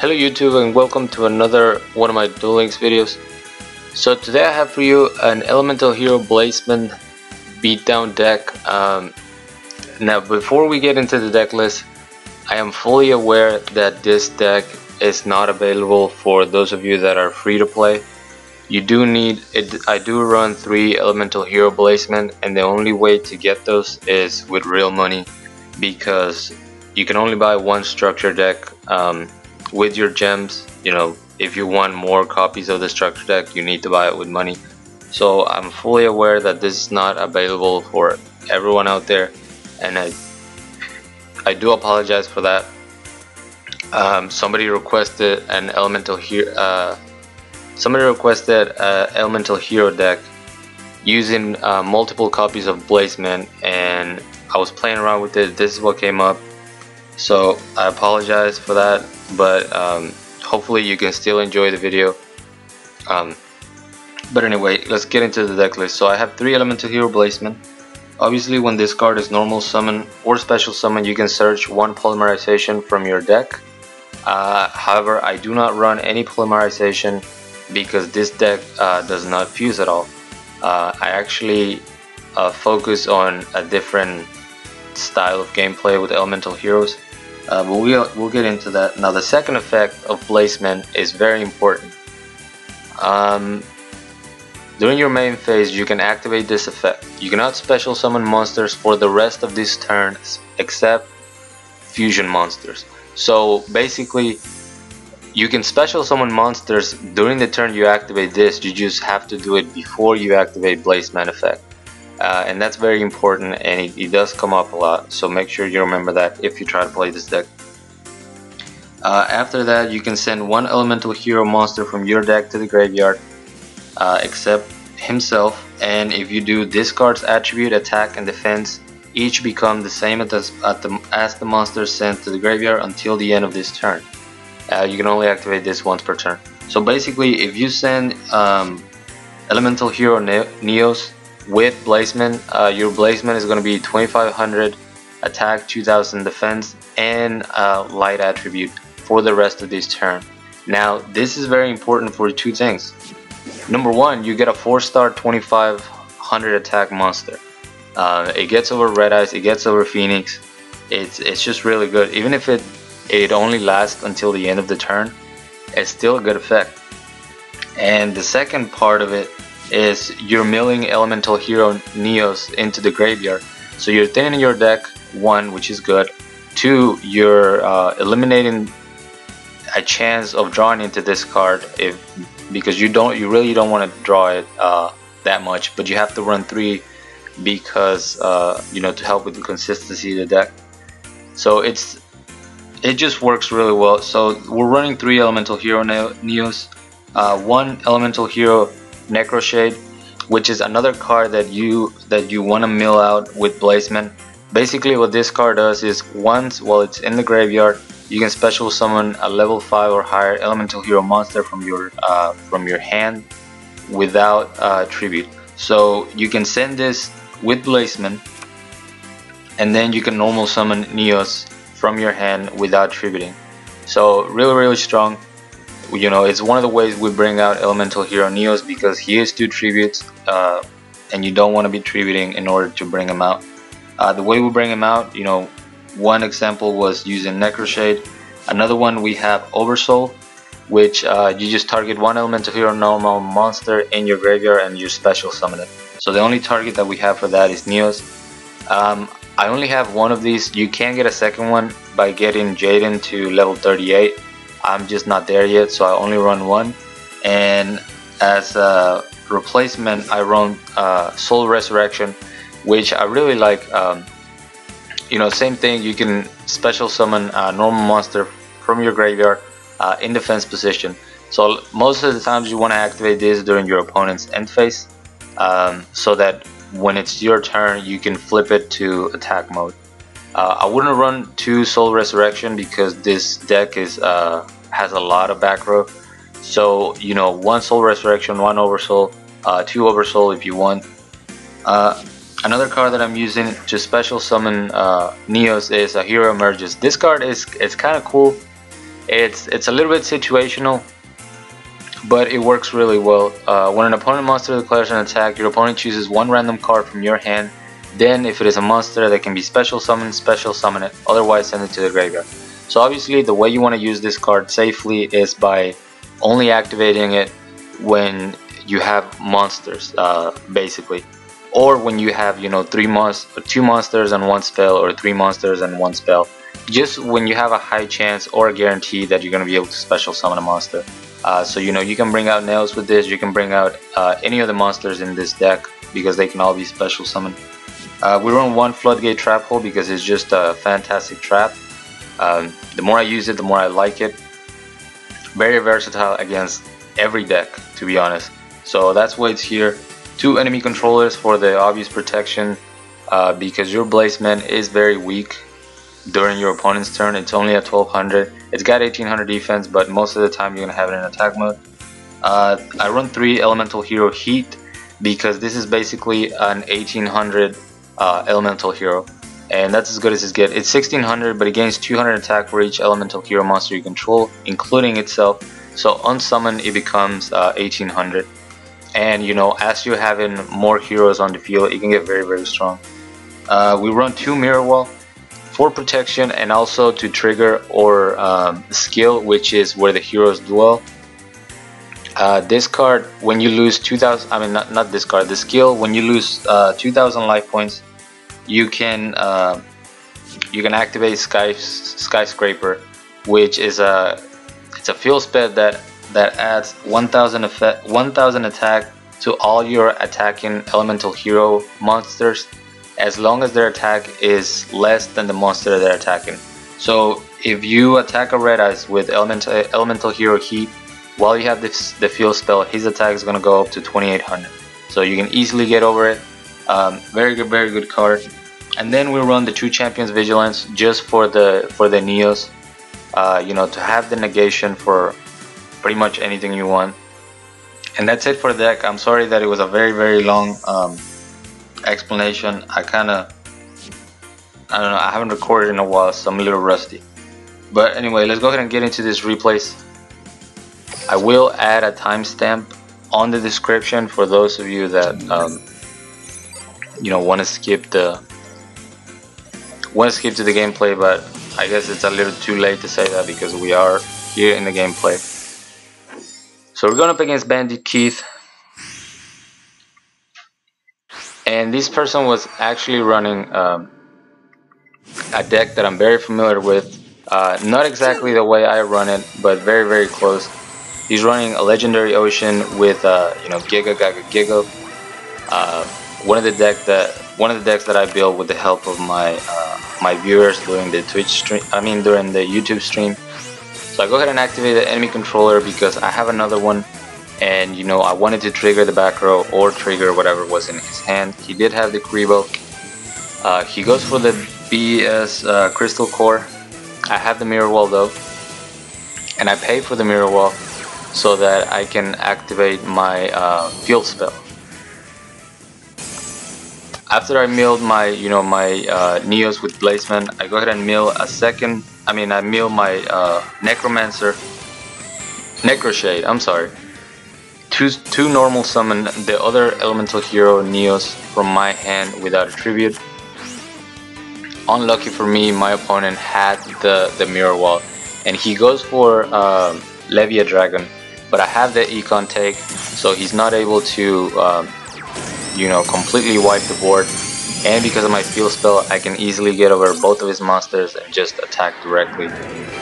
Hello YouTube and welcome to another one of my Duel Links videos. So today I have for you an Elemental Hero Blazeman beatdown deck. Um, now before we get into the deck list, I am fully aware that this deck is not available for those of you that are free to play. You do need it. I do run three Elemental Hero Blazemen and the only way to get those is with real money because you can only buy one structure deck um, with your gems, you know, if you want more copies of the structure deck, you need to buy it with money. So I'm fully aware that this is not available for everyone out there, and I I do apologize for that. Um, somebody requested an elemental hero. Uh, somebody requested an elemental hero deck using uh, multiple copies of Blazeman, and I was playing around with it. This is what came up. So I apologize for that but um, hopefully you can still enjoy the video. Um, but anyway let's get into the deck list. So I have three elemental hero Blazeman obviously when this card is normal summon or special summon you can search one polymerization from your deck. Uh, however I do not run any polymerization because this deck uh, does not fuse at all. Uh, I actually uh, focus on a different style of gameplay with elemental heroes uh, but we'll, we'll get into that. Now the second effect of Blazeman is very important. Um, during your main phase you can activate this effect. You cannot special summon monsters for the rest of this turn except fusion monsters. So basically you can special summon monsters during the turn you activate this, you just have to do it before you activate Blazeman effect uh, and that's very important and it, it, does come up a lot so make sure you remember that if you try to play this deck. Uh, after that you can send one elemental hero monster from your deck to the graveyard uh, except himself and if you do discards attribute attack and defense each become the same as the, as the monster sent to the graveyard until the end of this turn. Uh, you can only activate this once per turn. So basically if you send um, elemental hero ne Neos with Blazeman, uh, your Blazeman is going to be 2500 attack, 2000 defense, and uh, light attribute for the rest of this turn. Now, this is very important for two things. Number one, you get a 4-star 2500 attack monster. Uh, it gets over Red Eyes, it gets over Phoenix. It's it's just really good. Even if it it only lasts until the end of the turn, it's still a good effect. And the second part of it is you're milling elemental hero Neos into the graveyard. So you're thinning your deck, one, which is good. Two, you're uh, eliminating a chance of drawing into this card if because you don't you really don't want to draw it uh, that much, but you have to run three because uh, you know to help with the consistency of the deck. So it's it just works really well. So we're running three elemental hero Neos, uh, one elemental hero Necroshade, which is another card that you that you want to mill out with Blazeman. Basically what this card does is once while it's in the graveyard, you can special summon a level 5 or higher elemental hero monster from your uh, from your hand without uh, tribute. So you can send this with Blazeman and then you can normal summon Neos from your hand without tributing. So really really strong you know it's one of the ways we bring out elemental hero neos because he is two tributes uh, and you don't want to be tributing in order to bring him out. Uh, the way we bring him out you know one example was using necroshade. Another one we have oversoul which uh, you just target one elemental hero normal monster in your graveyard and you special summon it. So the only target that we have for that is neos. Um, I only have one of these. You can get a second one by getting Jaden to level 38 I'm just not there yet so I only run one. And as a replacement I run uh, Soul Resurrection which I really like um, you know same thing. You can special summon a normal monster from your graveyard uh, in defense position. So most of the times you want to activate this during your opponent's end phase um, so that when it's your turn you can flip it to attack mode. Uh, I wouldn't run two Soul Resurrection because this deck is uh, has a lot of back row. So you know, one Soul Resurrection, one Oversoul, uh, two Oversoul if you want. Uh, another card that I'm using to special summon uh, Neos is a Hero Emerges. This card is it's kind of cool It's it's a little bit situational, but it works really well. Uh, when an opponent monster declares an attack, your opponent chooses one random card from your hand. Then, if it is a monster that can be special summoned, special summon it. Otherwise, send it to the graveyard. So obviously, the way you want to use this card safely is by only activating it when you have monsters, uh, basically. Or when you have you know three monsters two monsters and one spell or three monsters and one spell. Just when you have a high chance or a guarantee that you're going to be able to special summon a monster. Uh, so you know you can bring out Neos with this you can bring out uh, any of the monsters in this deck because they can all be special summoned. Uh, we run one floodgate trap hole because it's just a fantastic trap um, the more I use it the more I like it very versatile against every deck to be honest so that's why it's here two enemy controllers for the obvious protection uh, because your Blazeman is very weak during your opponent's turn. It's only at 1200. It's got 1800 defense, but most of the time you're going to have it in attack mode. Uh, I run 3 Elemental Hero Heat because this is basically an 1800 uh, Elemental Hero. And that's as good as it gets. It's 1600, but it gains 200 attack for each Elemental Hero monster you control, including itself. So unsummon, it becomes 1800 uh, and you know as you're having more heroes on the field it can get very very strong uh, we run two mirror wall for protection and also to trigger or um, skill which is where the heroes dwell uh, this card when you lose 2000 I mean not, not this card the skill when you lose uh, 2000 life points you can uh, you can activate sky skyscraper which is a it's a field spell that that adds 1000 effect 1000 attack to all your attacking elemental hero monsters as long as their attack is less than the monster they're attacking. So if you attack a red eyes with elemental, elemental hero heat while you have this, the field spell his attack is gonna go up to 2800 so you can easily get over it. Um, very good very good card and then we run the two champions vigilance just for the for the neos uh, you know to have the negation for pretty much anything you want. And that's it for the deck. I'm sorry that it was a very, very long um, explanation. I kind of, I don't know, I haven't recorded in a while, so I'm a little rusty. But anyway, let's go ahead and get into this replays. I will add a timestamp on the description for those of you that, um, you know, want to skip the, to skip to the gameplay, but I guess it's a little too late to say that because we are here in the gameplay. So we're going up against Bandit Keith. And this person was actually running um, a deck that I'm very familiar with. Uh, not exactly the way I run it, but very, very close. He's running a Legendary Ocean with, uh, you know, Giga Gagagigo. Uh, one of the deck that one of the decks that I built with the help of my uh, my viewers during the Twitch stream. I mean, during the YouTube stream. So I go ahead and activate the enemy controller because I have another one and you know I wanted to trigger the back row or trigger whatever was in his hand. He did have the Kuriboh. Uh, he goes for the BS uh, Crystal Core. I have the mirror wall though and I pay for the mirror wall so that I can activate my uh, field spell. After I milled my, you know, my uh, Neos with Blazeman, I go ahead and mill a second I mean, I mill my uh, Necromancer, Necroshade, I'm sorry. Two, two normal summon the other elemental hero Neos from my hand without a tribute. Unlucky for me, my opponent had the, the mirror wall and he goes for uh, Levia Dragon, but I have the Econ take, so he's not able to, um, you know, completely wipe the board. And because of my field spell I can easily get over both of his monsters and just attack directly.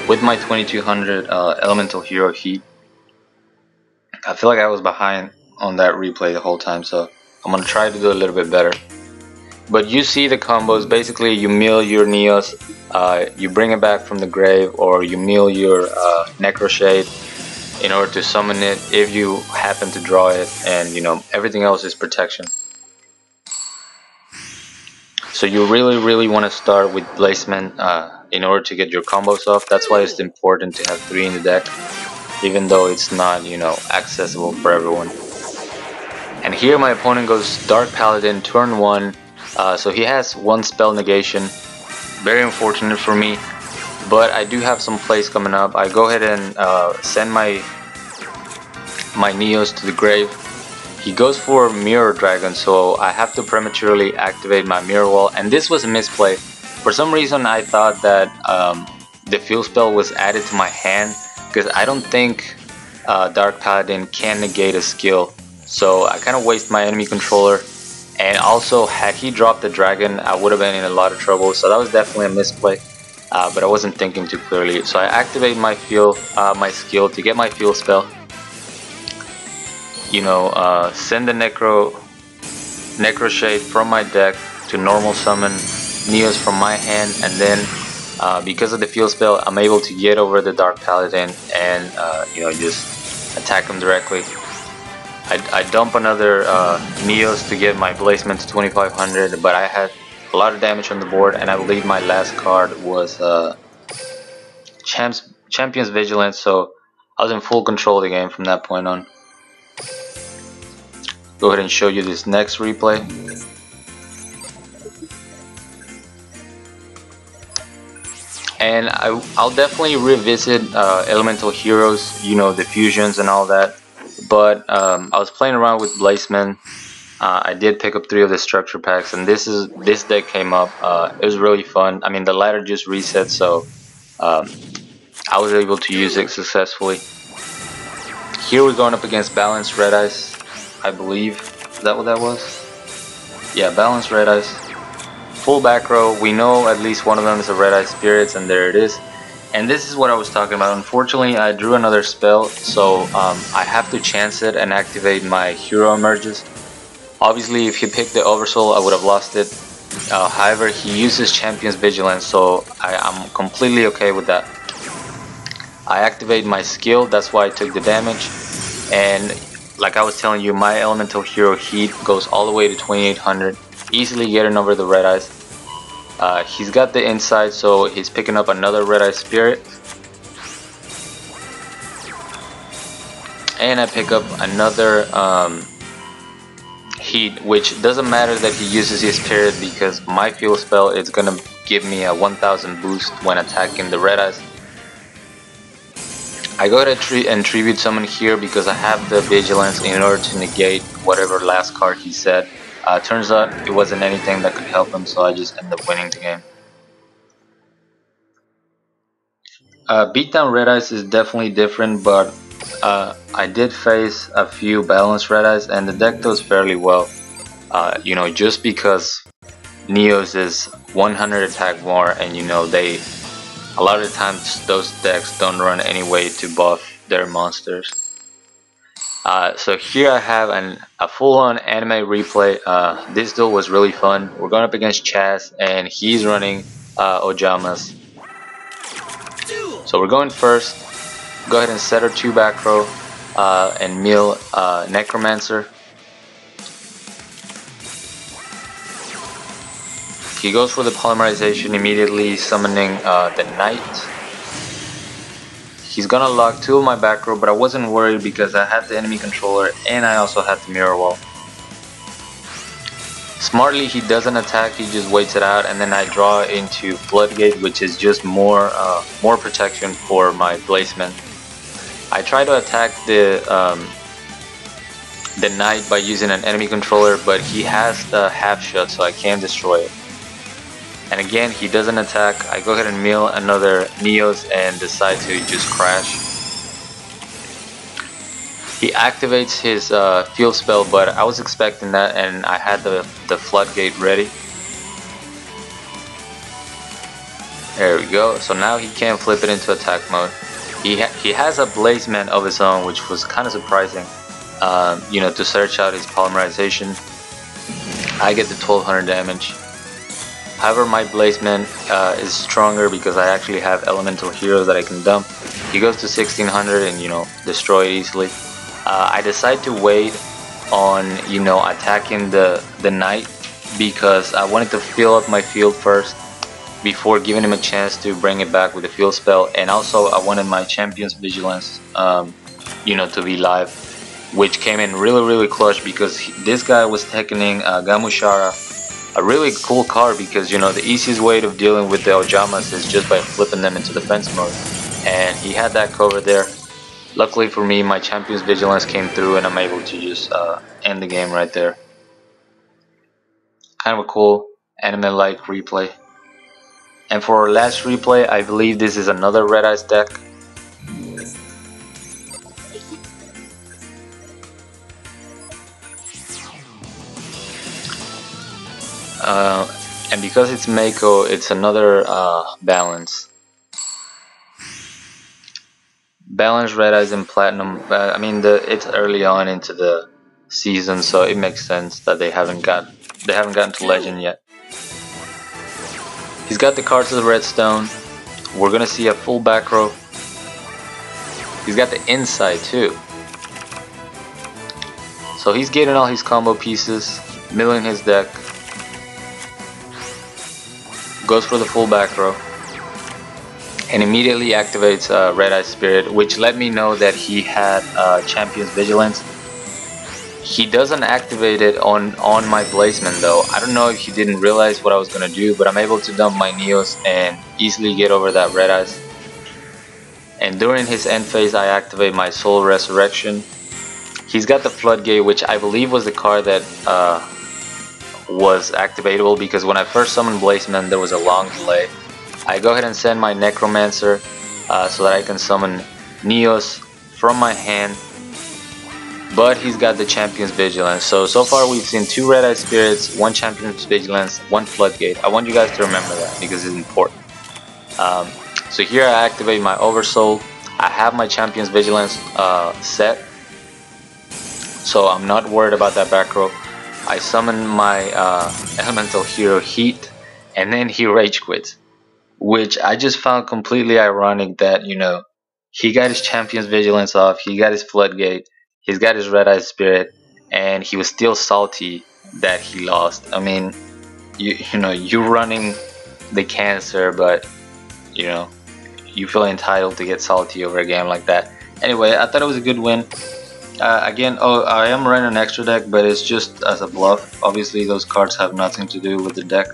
With my 2200 uh, elemental hero heat I feel like I was behind on that replay the whole time so I'm gonna try to do a little bit better. But you see the combos. Basically you mill your Neos uh, you bring it back from the grave or you mill your uh, Necroshade in order to summon it if you happen to draw it and you know everything else is protection so you really, really want to start with Blazeman uh, in order to get your combos off. That's why it's important to have three in the deck, even though it's not, you know, accessible for everyone. And here my opponent goes Dark Paladin, turn 1, uh, so he has one spell negation. Very unfortunate for me. but I do have some plays coming up. I go ahead and uh, send my my Neos to the grave. He goes for Mirror Dragon, so I have to prematurely activate my Mirror Wall, and this was a misplay. For some reason, I thought that um, the Field Spell was added to my hand, because I don't think uh, Dark Paladin can negate a skill. So I kind of waste my enemy controller. And also, had he dropped the dragon, I would have been in a lot of trouble. So that was definitely a misplay. Uh, but I wasn't thinking too clearly. So I activate my field, uh, my skill to get my field spell. You know, uh, send the Necro, Necro Shade from my deck to normal summon Neos from my hand, and then uh, because of the field spell, I'm able to get over the Dark Paladin and uh, you know just attack him directly. I, I dump another uh, Neos to get my Blazeman to 2500, but I had a lot of damage on the board, and I believe my last card was uh, Champs, Champion's Vigilance, so I was in full control of the game from that point on. Go ahead and show you this next replay. And I, will definitely revisit uh, Elemental Heroes, you know, the fusions and all that. But um, I was playing around with Blazeman uh, I did pick up three of the structure packs, and this is this deck came up. Uh, it was really fun. I mean, the ladder just reset, so um, I was able to use it successfully. Here we're going up against Balanced Red Eyes, I believe. Is that what that was? Yeah, Balanced Red Eyes. Full back row. We know at least one of them is a Red Eye Spirits, and there it is. And this is what I was talking about. Unfortunately, I drew another spell, so um, I have to chance it and activate my Hero Emerges. Obviously, if he picked the Oversoul, I would have lost it. Uh, however, he uses Champion's Vigilance, so I, am completely okay with that. I activate my skill, that's why I took the damage. And like I was telling you, my Elemental Hero Heat goes all the way to 2800. Easily getting over the Red Eyes. Uh, he's got the Insight, so he's picking up another Red Eye Spirit. And I pick up another um, heat which doesn't matter that he uses his spirit because my field spell is gonna give me a 1000 boost when attacking the red eyes I go to tri and tribute summon here because I have the vigilance in order to negate whatever last card he said uh, turns out it wasn't anything that could help him so I just end up winning the game uh, beatdown red eyes is definitely different but uh, I did face a few balanced red eyes and the deck does fairly well. Uh, you know, just because Neos is 100 attack more and you know they a lot of times those decks don't run any way to buff their monsters. Uh, so here I have an, a full-on anime replay. Uh, this duel was really fun. We're going up against Chazz and he's running uh, Ojamas. So we're going first go ahead and set our 2 back row uh, and mill uh, Necromancer. He goes for the polymerization immediately summoning uh, the Knight. He's gonna lock two of my back row, but I wasn't worried because I had the enemy controller and I also had the mirror wall. Smartly, he doesn't attack, he just waits it out, and then I draw into Floodgate, which is just more uh, more protection for my Blazeman. I try to attack the um, the knight by using an enemy controller, but he has the Half Shut, so I can't destroy it. And again, he doesn't attack. I go ahead and mill another Neos and decide to just crash. He activates his uh, field spell, but I was expecting that, and I had the the floodgate ready. There we go. So now he can flip it into attack mode. He, ha he has a Blazeman of his own, which was kind of surprising. Um, you know, to search out his polymerization. I get the 1200 damage. However, my Blazeman uh, is stronger because I actually have elemental heroes that I can dump. He goes to 1600 and, you know, destroy easily. Uh, I decide to wait on, you know, attacking the, the knight because I wanted to fill up my field first before giving him a chance to bring it back with a field spell and also I wanted my champion's vigilance um, you know to be live which came in really really clutch because he, this guy was taking uh, Gamushara a really cool car because you know the easiest way of dealing with the Ojamas is just by flipping them into defense mode. And he had that cover there. Luckily for me my Champion's Vigilance came through and I'm able to just uh, end the game right there. Kind of a cool anime like replay. And for our last replay I believe this is another Red Eyes deck Uh, and because it's Mako, it's another uh, balance. Balance Red Eyes and Platinum. Uh, I mean, the it's early on into the season, so it makes sense that they haven't got they haven't gotten to Legend yet. He's got the cards of the Redstone. We're gonna see a full back row. He's got the Insight too. So he's getting all his combo pieces, milling his deck goes for the full back row and immediately activates uh, Red Eye Spirit which let me know that he had uh, Champion's Vigilance. He doesn't activate it on on my Blazeman though. I don't know if he didn't realize what I was gonna do but I'm able to dump my Neos and easily get over that Red Eyes and during his end phase I activate my Soul Resurrection. He's got the Floodgate which I believe was the card that uh, was activatable because when I first summoned Blazeman there was a long delay. I go ahead and send my Necromancer uh, so that I can summon Neos from my hand but he's got the Champion's Vigilance. So, so far we've seen two Red Eye Spirits, one Champion's Vigilance, one Floodgate. I want you guys to remember that because it's important. Um, so here I activate my Oversoul. I have my Champion's Vigilance uh, set. So I'm not worried about that back row. I summon my uh, elemental hero Heat, and then he rage quits. Which I just found completely ironic that, you know, he got his champion's vigilance off, he got his floodgate, he's got his red eye spirit, and he was still salty that he lost. I mean, you you know, you're running the cancer, but you know, you feel entitled to get salty over a game like that. Anyway, I thought it was a good win. Uh, again, oh, I am running an extra deck, but it's just as a bluff. Obviously, those cards have nothing to do with the deck.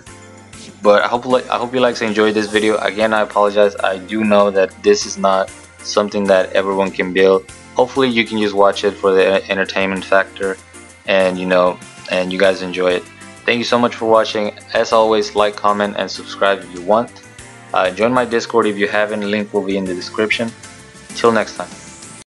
But I hope I hope you guys enjoyed this video. Again, I apologize. I do know that this is not something that everyone can build. Hopefully, you can just watch it for the entertainment factor, and you know, and you guys enjoy it. Thank you so much for watching. As always, like, comment, and subscribe if you want. Uh, join my Discord if you haven't. Link will be in the description. Till next time.